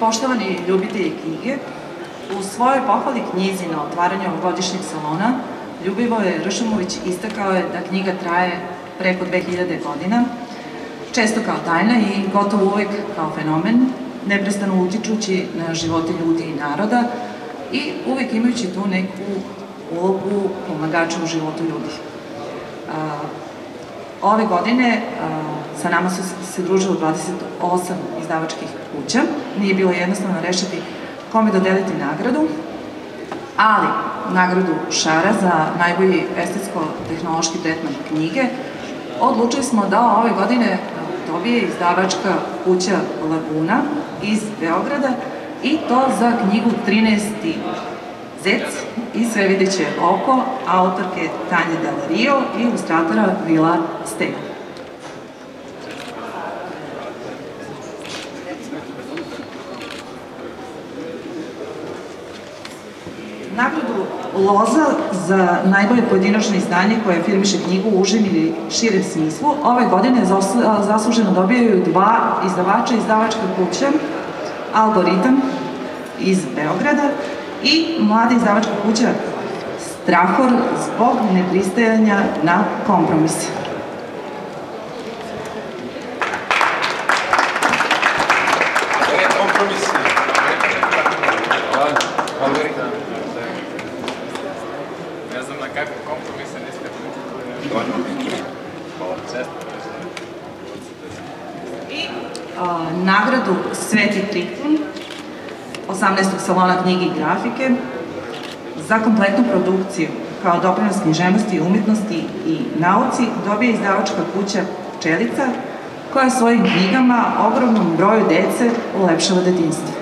Poštovani ljubitelji knjige, u svojoj pohvali knjizi na otvaranju ovogodišnjeg salona, Ljubivoje Ršumović istakao je da knjiga traje preko 2000 godina, često kao tajna i gotovo uvek kao fenomen, neprestano utičući na živote ljudi i naroda i uvek imajući tu neku ulogu pomagača u životu ljudi. Ove godine sa nama su se družilo 28 izdavačkih kuća. Nije bilo jednostavno rešiti kome dodeliti nagradu, ali nagradu Šara za najbolji estetsko-tehnološki tretman knjige odlučili smo da ove godine dobije izdavačka kuća Laguna iz Beograda i to za knjigu 13. Zec i sve videće oko autorke Tanje Del Rio i ilustratora Vila Stega. Nagradu Loza za najbolje pojedinačno izdanje koje firmiše knjigu u užim ili širem smislu, ove godine zasluženo dobijaju dva izdavača izdavačka kuća, Algoritam iz Beograda i mlada izdavačka kuća Strahor zbog nepristajanja na kompromis. Ne kakve kompromise ne I nagradu Sveti Triton 18. salona knjige i grafike za kompletnu produkciju kao doprinos književnosti i umetnosti i nauci dobije izdavačka kuća Pčelica koja svojim knjigama ogromnom broju dece ulepšava detinstvo.